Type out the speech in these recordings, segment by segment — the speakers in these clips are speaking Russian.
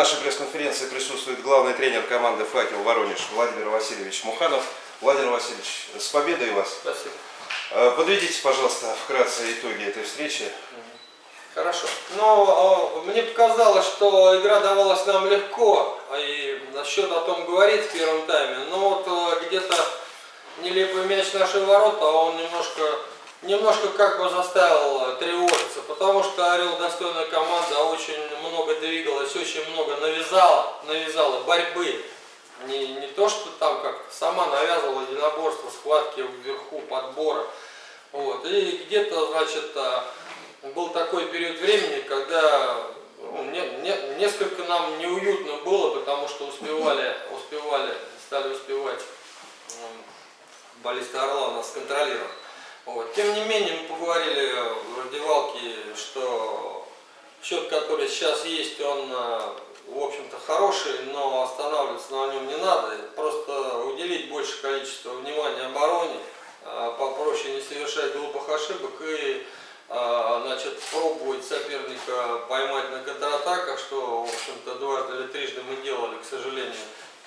На нашей пресс-конференции присутствует главный тренер команды «Факел» Воронеж Владимир Васильевич Муханов. Владимир Васильевич, с победой вас. Спасибо. Э, Подведите, пожалуйста, вкратце итоги этой встречи. Хорошо. Но э, мне показалось, что игра давалась нам легко, а и насчет о том говорит в первом тайме. Но вот э, где-то нелепый мяч нашей ворота, он немножко, немножко как бы заставил э, тревожиться, потому что Орел достойная команда, очень много двигалась, очень много навязала, навязала борьбы. Не, не то, что там как сама навязывала единоборство, схватки вверху, подбора. Вот. И где-то, значит, а, был такой период времени, когда ну, не, не- несколько нам неуютно было, потому что успевали, успевали, стали успевать м, баллисты Орла нас контролировать. Вот. Тем не менее, мы поговорили в раздевалке, что счет, который сейчас есть, он, а, в общем-то, хороший, но останавливаться на нем не надо. Просто уделить больше количества внимания обороне, а, попроще не совершать глупых ошибок и а, значит, пробовать соперника поймать на контратаках, что, в общем-то, дважды или трижды мы делали, к сожалению,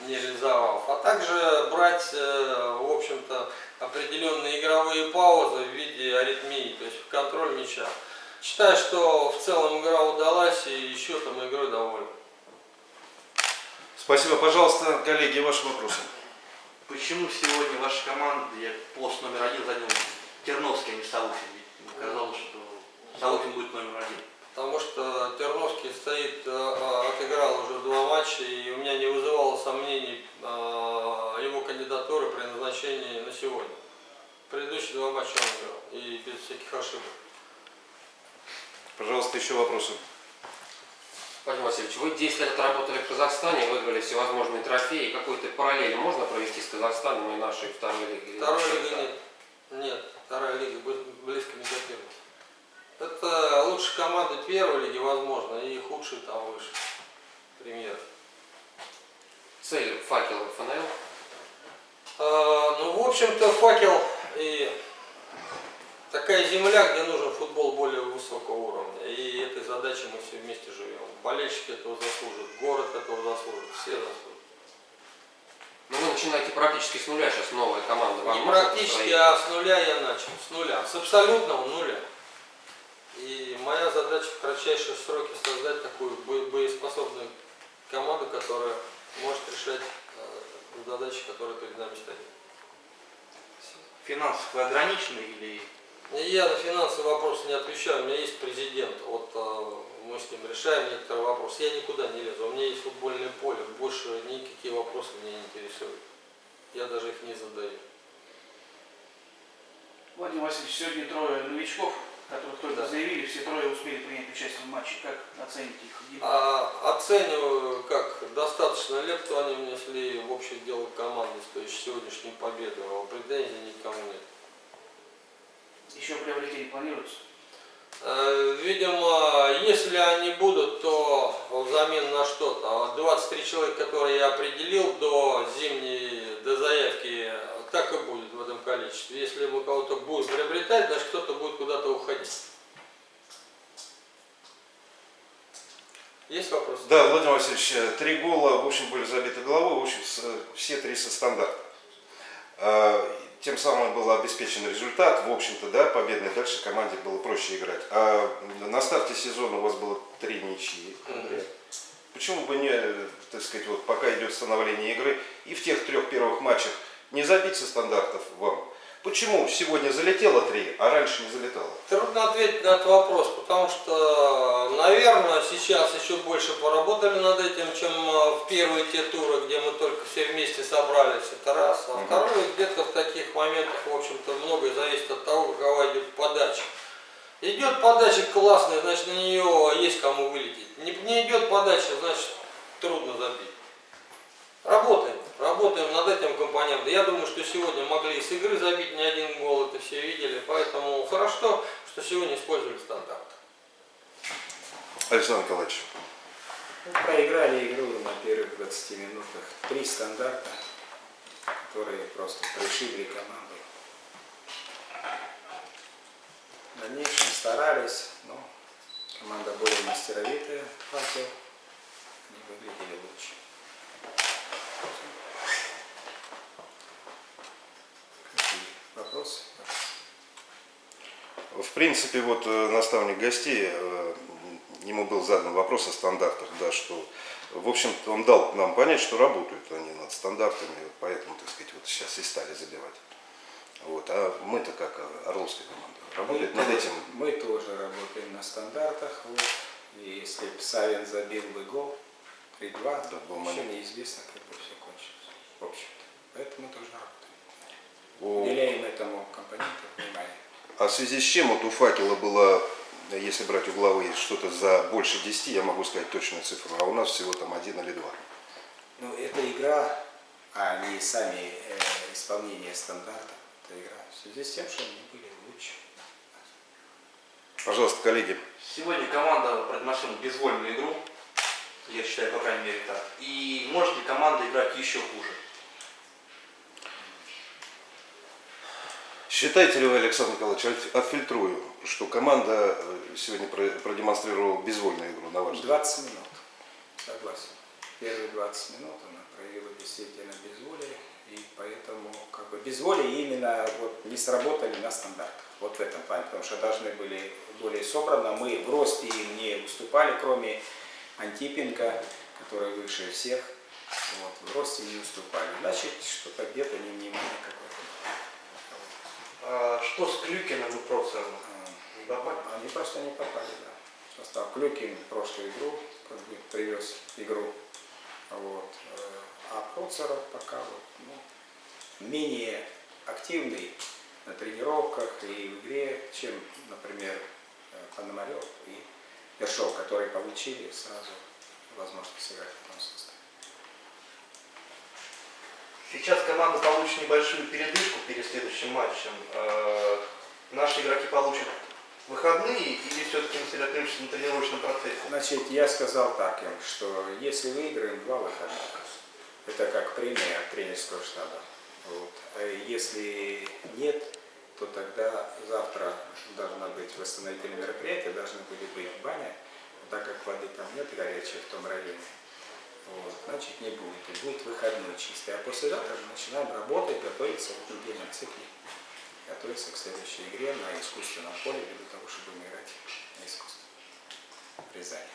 не реализовав. А также брать, э, в общем-то, определенные игровые паузы в виде аритмии, то есть контроль мяча. Считаю, что в целом игра удалась и счетом игрой доволен. Спасибо, пожалуйста, коллеги, ваши вопросы. Почему сегодня ваша команда пост номер один занял Терновский, а не Саутин? Ведь казалось, что Саутин будет номер один. Потому что Терновский стоит, э, э, отыграл уже два матча, и у меня не вызывало сомнений э, его кандидатуры при назначении на сегодня. Предыдущие два матча он играл, и без всяких ошибок. Пожалуйста, еще вопросы. Владимир Васильевич, вы 10 лет работали в Казахстане, выиграли всевозможные трофеи. Какой-то параллели можно провести с Казахстаном и нашей второй лигой? Второй лиги нет. Нет, вторая лига бли- близко не датируется. Это лучшие команды первой лиги, возможно, и худшие там выше. Премьер. Цель факела ФНЛ. А, Ну, в общем-то, факел и такая земля, где нужен футбол более высокого уровня. И этой задачей мы все вместе живем. Болельщики этого заслужат, город этого заслужит, все заслужат. Но вы начинаете практически с нуля сейчас новая команда. Вам Не практически, а с нуля я начал. С нуля. С абсолютного нуля. И моя задача в кратчайшие сроки создать такую бо- боеспособную команду, которая может решать э, задачи, которые перед нами стоят. Финансово ограничены или Я на финансовые вопросы не отвечаю, у меня есть президент, вот э, мы с ним решаем некоторые вопросы. Я никуда не лезу, у меня есть футбольное поле, больше никакие вопросы меня не интересуют. Я даже их не задаю. Владимир Васильевич, сегодня трое новичков, которых только Да. заявили, все трое успели принять участие в матче. Как оцените их? А, оцениваю, как достаточно лепту они внесли в общее дело команды, то есть сегодняшнюю победу, а претензий никому нет. Еще приобретение планируется? Э, Видимо, если они будут, то взамен на что-то. А 23 человека, которые я определил до зимней, до заявки, так и будет в этом количестве. Если мы кого-то будем приобретать, значит кто-то будет куда-то уходить. Есть вопросы? Да, Владимир Васильевич, э, три гола, в общем, были забиты головой, в общем, с- все три со стандарта. Тем самым был обеспечен результат, в общем-то, да, победный. Дальше команде было проще играть. А на старте сезона у вас было три ничьи. Мгм. Почему бы не, так сказать, вот пока идет становление игры, и в тех трех первых матчах не забить со стандартов вам? Почему сегодня залетело три, а раньше не залетало? Трудно ответить на этот вопрос, потому что, наверное, сейчас еще больше поработали над этим, чем э, в первые те туры, где мы только все вместе собрались. Это раз. А Мгм. второе, где-то в таких моментах, в общем-то, многое зависит от того, какова идет подача. Идет подача классная, значит, на нее есть кому вылететь. Не, не идет подача, значит, трудно забить. Работаем, работаем над этим компонентом. Я думаю, что сегодня могли и с игры забить не один гол, это все видели. Поэтому хорошо, что сегодня использовали стандарт. Александр Николаевич. Ну, проиграли игру на первых 20 минутах. Три стандарта, которые просто пришибли команду. В дальнейшем старались, но команда более мастеровитая, факел. Не принципе, вот э, наставник гостей, э, ему был задан вопрос о стандартах, да, что, в общем-то, он дал нам понять, что работают они над стандартами, поэтому, так сказать, вот сейчас и стали забивать. Вот. А мы-то как э, Орловская команда работает над этим. Мы тоже работаем на стандартах. Вот. И если бы Савин забил бы гол 3-2, Да, еще неизвестно, как бы все кончилось. В общем-то. Поэтому мы тоже работаем. О, Уделяем этому компоненту внимание. А в связи с чем вот у факела было, если брать угловые, что-то за больше 10, я могу сказать точную цифру, а у нас всего там один или два. Ну, это игра, а не сами э, исполнение стандартов. Это игра. В связи с тем, что они были лучше. Пожалуйста, коллеги. Сегодня команда продемонстрировала безвольную игру, я считаю, по крайней мере так. И может ли команда играть еще хуже? Считаете ли вы, Александр Николаевич, отф- отфильтрую, что команда э, сегодня про- продемонстрировала безвольную игру, на ваш взгляд? 20 минут. Согласен. Первые 20 минут она проявила действительно безволие. И поэтому как бы безволие именно вот не сработали на стандартах. Вот в этом плане. Потому что должны были более собрано. Мы в росте им не уступали, кроме Антипенко, который выше всех. Вот, в росте не уступали. Значит, что-то где-то невнимание какое-то. А что с Клюкиным и Процером? А? Они просто не попали, да. Состав Клюкин прошлую игру как бы привез игру. Вот. А Процеров пока вот, ну, менее активный на тренировках и в игре, чем, например, э, Пономарев и Ершов, которые получили сразу возможность сыграть в этом составе. Сейчас команда получит небольшую передышку перед следующим матчем. Э, Наши игроки получат выходные или все-таки мы сосредоточимся на тренировочном процессе? Значит, я сказал так им, что если выиграем два выходных, это как премия от тренерского штаба. Вот. А если нет, то тогда завтра должна быть восстановительное мероприятие, должны были быть баня, так как воды там нет горячей в том районе, вот, значит не будет. И будет выходной чистый. А после завтра же начинаем работать, готовиться в недельном цикле. Готовиться к следующей игре на искусственном поле для того, чтобы мы играть на искусстве. В Рязани.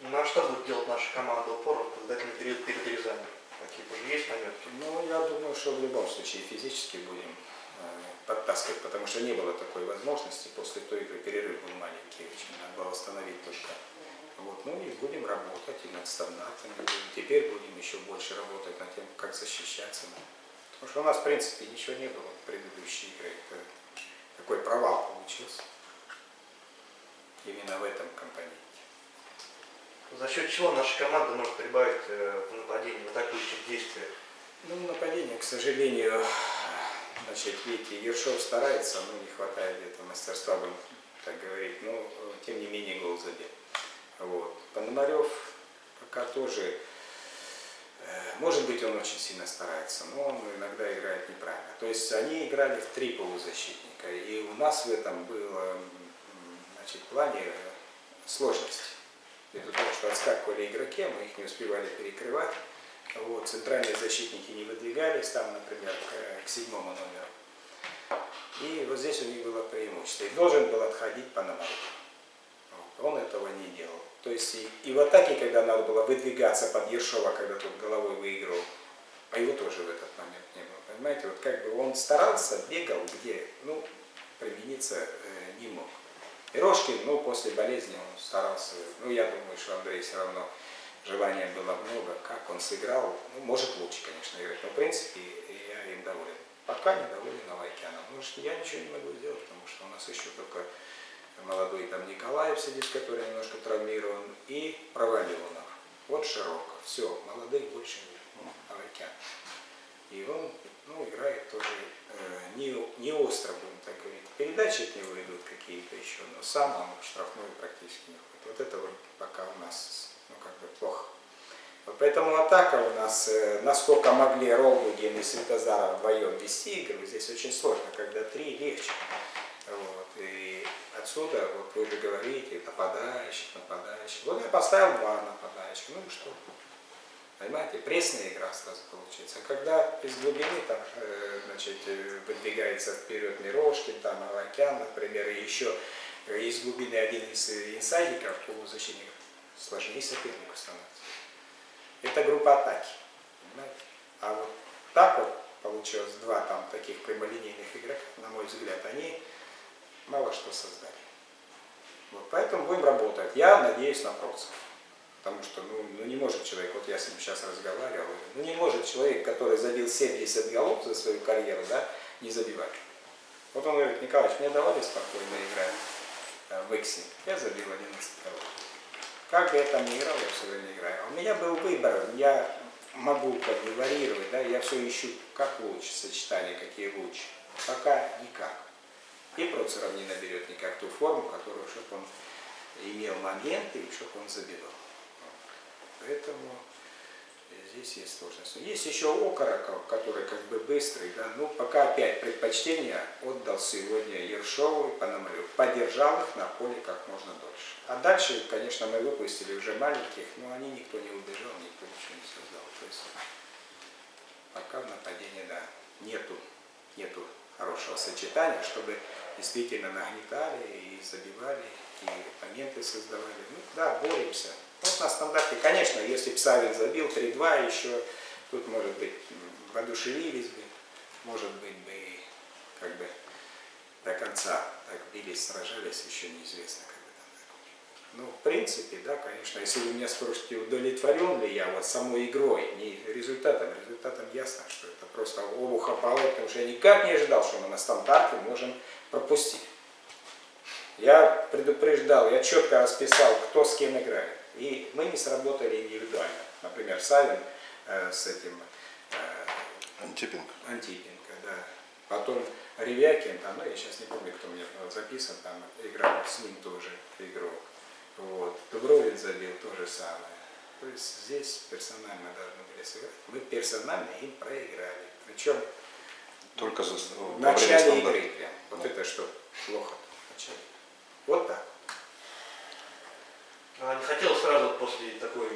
На что будет делать наша команда упор в подготовительный период перед Рязанью? Какие уже есть наметки? Ну, я думаю, что в любом случае физически будем э, подтаскивать, потому что не было такой возможности. После той игры перерыв был маленький, очень надо было восстановить только. Вот, ну и будем работать и над стандартами. будем. Теперь будем еще больше работать над тем, как защищаться. Потому что у нас, в принципе, ничего не было в предыдущей игре. Это такой провал получился. Именно в этом компоненте. За счет чего наша команда может прибавить э, в нападении, в атакующих действиях? Ну, нападение, к сожалению, значит, видите, Ершов старается, но не хватает где-то мастерства, будем так говорить, но э, тем не менее гол забил. Вот. Пономарев пока тоже, э, может быть, он очень сильно старается, но он иногда играет неправильно. То есть они играли в три полузащитника, и у нас в этом было, значит, плане э, сложности. Ввиду того, что отскакивали игроки, мы их не успевали перекрывать. Вот, центральные защитники не выдвигались, там, например, к, к седьмому номеру. И вот здесь у них было преимущество. И должен был отходить Пономарев. Вот, он этого не делал. То есть и, и в атаке, когда надо было выдвигаться под Ершова, когда тут головой выигрывал, а его тоже в этот момент не было. Понимаете, вот как бы он старался, бегал, где, ну, примениться э, не мог. Пирожкин, ну, после болезни он старался, ну, я думаю, что Андрей все равно желания было много, как он сыграл, ну, может лучше, конечно, играть, но в принципе я им доволен. Пока не доволен Новайкяном, потому что я ничего не могу сделать, потому что у нас еще только молодой там Николаев сидит, который немножко травмирован, и Провалионов. Вот широко, все, молодых больше нет, Новайкян. И он, ну, играет тоже э, не, не остро, будем так говорить. Передачи от него идут какие-то еще, но сам он штрафную практически не ходит. Вот это вот пока у нас, ну, как бы плохо. Вот поэтому атака у нас, э, насколько могли Ролгугин и Светозаров вдвоем вести игру, здесь очень сложно, когда три легче. Отсюда, вот вы же говорите, нападающих, нападающих. Вот я поставил два нападающих, ну и что? Понимаете, пресная игра сразу получается. А когда из глубины там, э, значит, э, выдвигается вперед Мирошкин, там Авакян, например, и еще э, из глубины один из инсайдиков, полузащитников, сложнее сопернику становится. Это группа атаки. Понимаете? А вот так вот получилось два там таких прямолинейных игрока, на мой взгляд, они мало что создали. Вот, поэтому будем работать. Я надеюсь на Процев. Потому что ну, ну не может человек, вот я с ним сейчас разговаривал, ну не может человек, который забил 70 голов за свою карьеру, да, не забивать. Вот он говорит, Николаевич, мне давали спокойно играть э, в Иксе, я забил 11 голов. Как бы я там не играл, я все время играю. А у меня был выбор, я могу как бы варьировать, да, я все ищу, как лучше, сочетания какие лучше. Пока никак. И Процеров не наберет никак ту форму, которую, чтобы он имел моменты, и чтобы он забивал. Поэтому здесь есть сложность. Есть еще Окороков, который как бы быстрый, да, ну пока опять предпочтение отдал сегодня Ершову и Пономарю. Поддержал их на поле как можно дольше. А дальше, конечно, мы выпустили уже маленьких, но они никто не убежал, никто ничего не создал. То есть пока в нападении, да, нету, нету хорошего сочетания, чтобы действительно нагнетали и забивали, и моменты создавали. Ну да, боремся. Вот на стандарте, конечно, если бы Савин забил 3-2 еще, тут, может быть, воодушевились бы, может быть, бы как бы до конца так бились, сражались, еще неизвестно, как. Ну, в принципе, да, конечно, если вы меня спросите, удовлетворен ли я вот самой игрой, не результатом, результатом ясно, что это просто обуха пала, потому что я никак не ожидал, что мы на стандарте можем пропустить. Я предупреждал, я четко расписал, кто с кем играет. И мы не сработали индивидуально. Например, Савин э, с этим э, Антипенко. Антипенко, да. Потом Ревякин, там, ну я сейчас не помню, кто у меня записан, там играл с ним тоже игрок. Вот. Дубровин забил то же самое. То есть здесь персонально должны были сыграть. Мы персонально им проиграли. Причем Только за, в начале игры прям. Вот это что, плохо. в начале. Вот так. А не хотел сразу после такой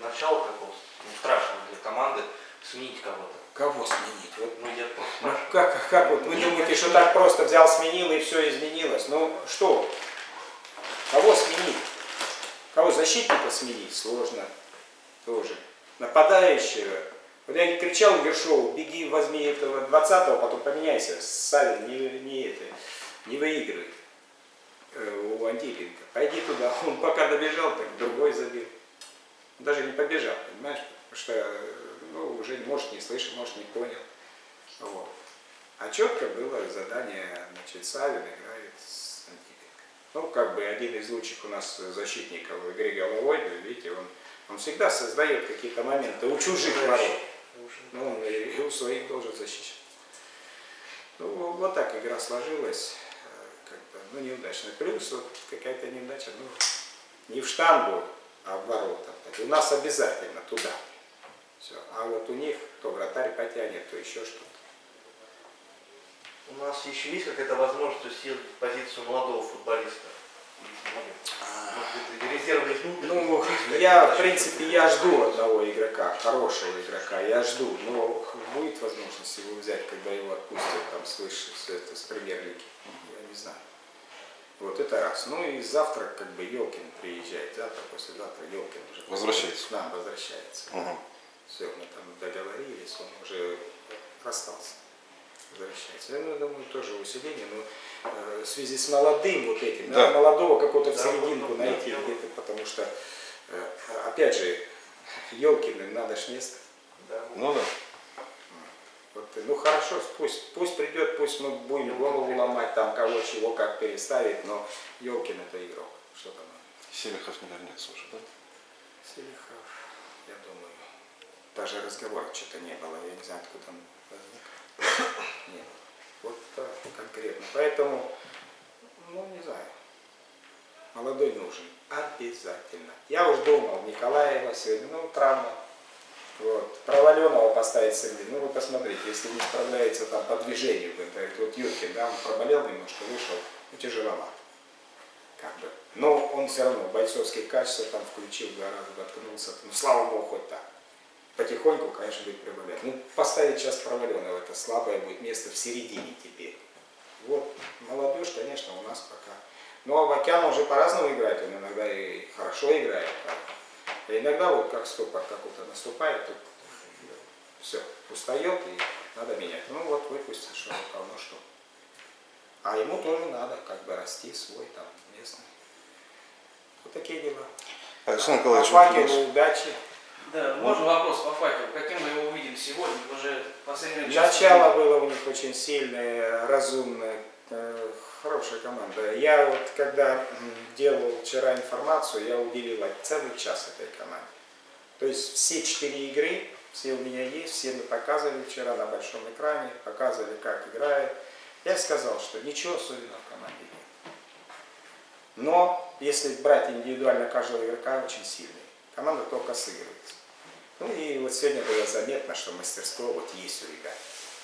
начала какого ну, страшного для команды сменить кого-то. Кого сменить? Вот Ну я просто Ну как, как вот вы Нет, думаете, что так просто взял, сменил и все изменилось? Ну что? Кого сменить? Защитника сменить? Сложно. Тоже. Нападающего. Вот я кричал Ершову, беги, возьми этого 20-го, потом поменяйся. Савин не, не, это, не выигрывает э, у Антипенко. Пойди туда. Он пока добежал, так другой забил. Даже не побежал, понимаешь? Потому что ну, уже, может, не слышал, может, не понял. Вот. А четко было задание, значит, Савин играет с. Ну, как бы один из лучших у нас защитников игре головой, видите, он, он всегда создает какие-то моменты у чужих ворот. Ну, он и у своих должен защищать. Ну, вот так игра сложилась. э, Как-то, ну, неудачно. Плюс вот какая-то неудача, ну, не в штангу, а в ворота. У нас обязательно туда. Все. А вот у них то вратарь потянет, то еще что-то. У нас еще есть какая-то возможность усилить позицию молодого футболиста? Может быть, резервный внутрь? Ну, я, в принципе, я жду одного игрока, хорошего игрока, я жду, но будет возможность его взять, когда его отпустят там свыше, это, с премьер-лиги, я не знаю. Вот это раз. Ну и завтра как бы Елкин приезжает, завтра, послезавтра Елкин уже Возвращается. Да, возвращается. Мгм. Все, мы там договорились, он уже расстался. Возвращается. Я ну, думаю, тоже усиление, но э, в связи с молодым вот этим, Да. надо молодого какого-то в серединку да, найти да. где-то, потому что, э, опять же, Елкины надо ж место. Да. Ну да. Вот, ну хорошо, пусть, пусть придет, пусть мы будем голову ломать, там кого чего как переставить, но Елкин это игрок. Что там? Селихов не вернется уже, да? Селихов, я думаю, даже разговора что-то не было, я не знаю, откуда он возник. Нет, вот так конкретно. Поэтому, ну не знаю, молодой нужен, обязательно. Я уж думал, Николаева сегодня, ну травма. Вот. Про Валенова поставить среди. Ну вы посмотрите, если не справляется там по движению, говорит, вот Юркин, да, он проболел немножко, вышел, ну тяжеловато. Как бы. Но он все равно бойцовские качества там включил, два раза воткнулся. Ну, слава богу, хоть так. Потихоньку, конечно, будет прибавлять. Ну, поставить сейчас проваленного, это слабое будет место в середине теперь. Вот, молодежь, конечно, у нас пока. Ну, а Вакян уже по-разному играет, он иногда и хорошо играет. А иногда вот как стопор какой-то наступает, тут все, устает и надо менять. Ну вот выпустил, что равно что. А ему тоже надо как бы расти свой там местный. Вот такие дела. Александр А Николаевич, факелу удачи. Да, можно вопрос по факелу. Каким мы его увидим сегодня? Уже последнее Начало было у них очень сильное, разумное, хорошая команда. Я вот когда делал вчера информацию, я уделил целый час этой команде. То есть все четыре игры, все у меня есть, все мы показывали вчера на большом экране, показывали, как играет. Я сказал, что ничего особенного в команде нет. Но если брать индивидуально каждого игрока, очень сильный. Команда только сыгрывается. Ну и вот сегодня было заметно, что мастерство вот есть у ребят.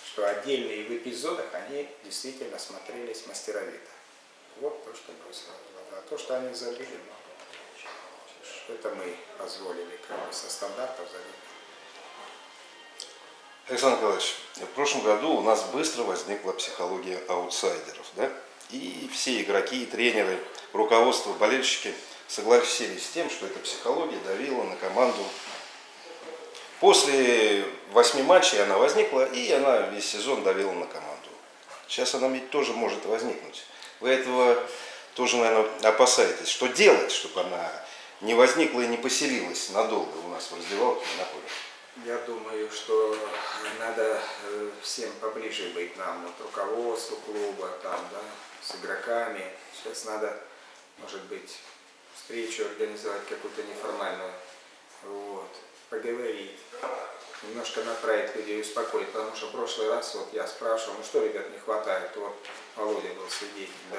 Что отдельные в эпизодах они действительно смотрелись мастеровито. Вот то, что бросило в. А то, что они забили, ну, это мы позволили как бы со стандартов забить. Александр Николаевич, в прошлом году у нас быстро возникла психология аутсайдеров, да? И все игроки, и тренеры, руководство, болельщики согласились с тем, что эта психология давила на команду. После восьми матчей она возникла, и она весь сезон давила на команду. Сейчас она ведь тоже может возникнуть. Вы этого тоже, наверное, опасаетесь. Что делать, чтобы она не возникла и не поселилась надолго у нас в раздевалке на поле? Я думаю, что надо э, всем поближе быть нам, вот руководству клуба, там, да, с игроками. Сейчас надо, может быть, встречу организовать какую-то неформальную, вот, поговорить, немножко направить людей, успокоить, потому что в прошлый раз вот я спрашивал, ну что, ребят, не хватает, вот Володя был свидетель, да,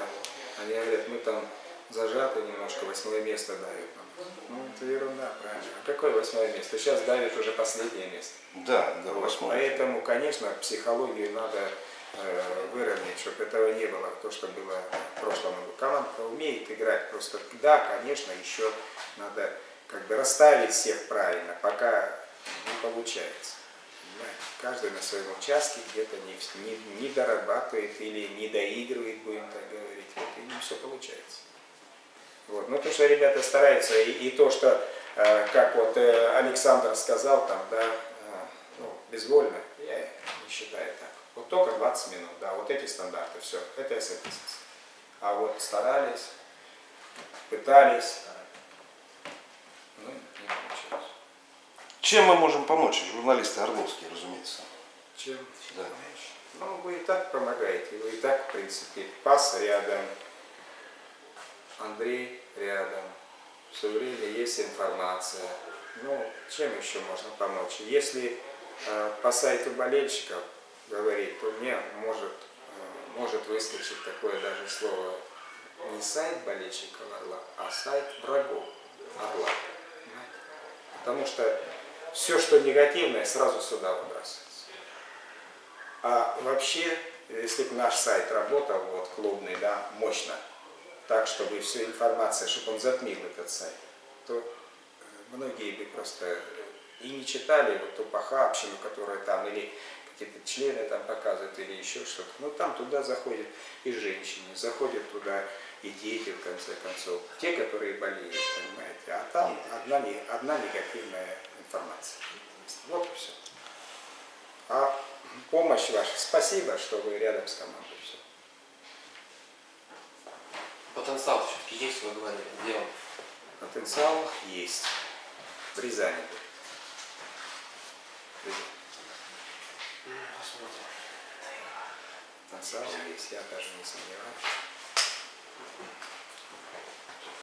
они говорят, мы там зажаты немножко, восьмое место дают нам. Ну, это ерунда, правильно. А какое восьмое место? Сейчас давит уже последнее место. Да, да, восьмое. Поэтому, конечно, психологию надо выровнять, чтобы этого не было, то, что было в прошлом году. Команда умеет играть, просто да, конечно, еще надо как бы расставить всех правильно, пока не получается. Каждый на своем участке где-то не, не, не дорабатывает или не доигрывает, будем так говорить. Вот и не все получается. Вот. Ну, то, что ребята стараются, и, и то, что, э, как вот э, Александр сказал, там, да, э, ну, безвольно, я не считаю так. Вот только 20 минут, да, вот эти стандарты, все, это я согласен. А вот старались, пытались, ну, не получилось. Чем мы можем помочь? Журналисты Орловские, разумеется. Чем? Да. Ну, вы и так помогаете, вы и так, в принципе, пас рядом, Андрей рядом, все время есть информация. Ну, чем еще можно помочь? Если э, по сайту болельщиков говорить, то мне может, э, может выскочить такое даже слово не сайт болельщиков Орла, а сайт врагов Орла. Потому что все, что негативное, сразу сюда выбрасывается. А вообще, если бы наш сайт работал, вот клубный, да, мощно, так, чтобы вся информация, чтобы он затмил этот сайт, то э, многие бы просто и не читали вот ту похабщину, которая там, или какие-то члены там показывают, или еще что-то. Ну, там туда заходят и женщины, заходят туда и дети, в конце концов, те, которые болеют, понимаете. А там одна, одна негативная информация. Вот и все. А помощь ваша, спасибо, что вы рядом с командой. Все. Потенциал все-таки есть, вы говорили, где он? Потенциал есть. В Рязани. будет. на самом деле, я даже не сомневаюсь.